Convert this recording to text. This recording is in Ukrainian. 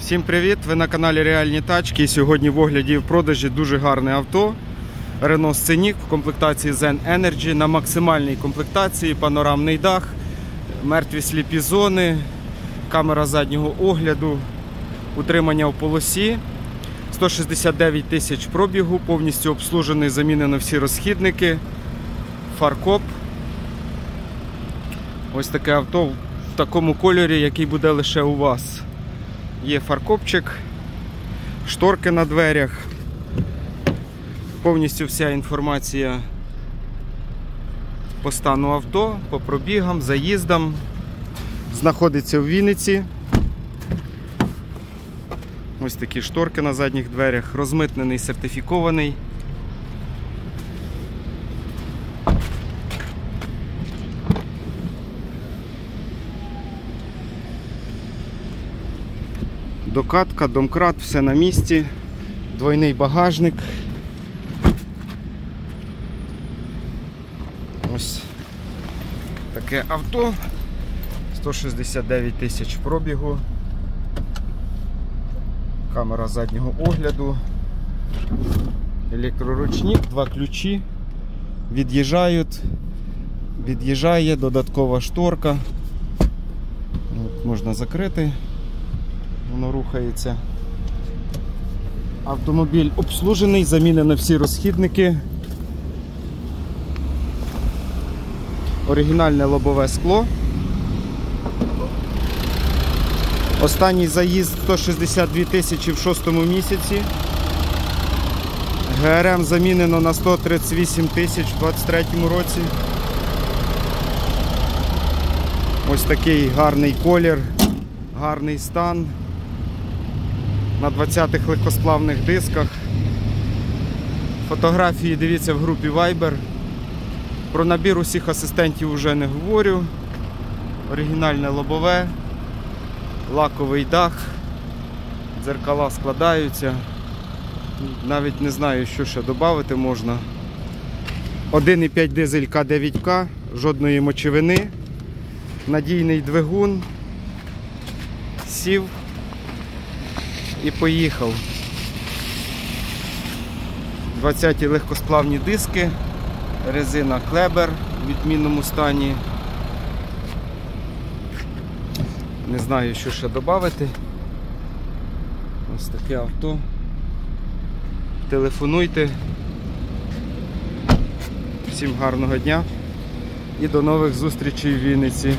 Всім привіт! Ви на каналі Реальні Тачки. Сьогодні в огляді і в продажі дуже гарне авто. Renault Scenic в комплектації Zen Energy на максимальній комплектації, панорамний дах, мертві сліпі зони, камера заднього огляду, утримання в полосі. 169 тисяч пробігу, повністю обслужений, замінено всі розхідники, фаркоп. Ось таке авто в такому кольорі, який буде лише у вас. Є фаркопчик, шторки на дверях. Повністю вся інформація по стану авто, по пробігам, заїздам. Знаходиться в Вінниці. Ось такі шторки на задніх дверях, розмитнений, сертифікований. Докатка, домкрат, все на місці, двойний багажник. Ось таке авто. 169 тисяч пробігу. Камера заднього огляду. Електроручник, два ключі. Від'їжджають. Від'їжджає додаткова шторка. От, можна закрити воно рухається. Автомобіль обслужений, замінено всі розхідники. Оригінальне лобове скло. Останній заїзд 162 тисячі в шостому місяці. ГРМ замінено на 138 тисяч в 23 році. Ось такий гарний колір, гарний стан на 20-х легкосплавних дисках. Фотографії дивіться в групі Viber. Про набір усіх асистентів вже не говорю. Оригінальне лобове, лаковий дах, дзеркала складаються. Навіть не знаю, що ще додати можна. 1,5 дизель К9К, жодної мочевини, надійний двигун, сів і поїхав. 20-ті легкосплавні диски, резина Клебер в відмінному стані. Не знаю, що ще додати. Ось таке авто. Телефонуйте. Всім гарного дня і до нових зустрічей в Вінниці.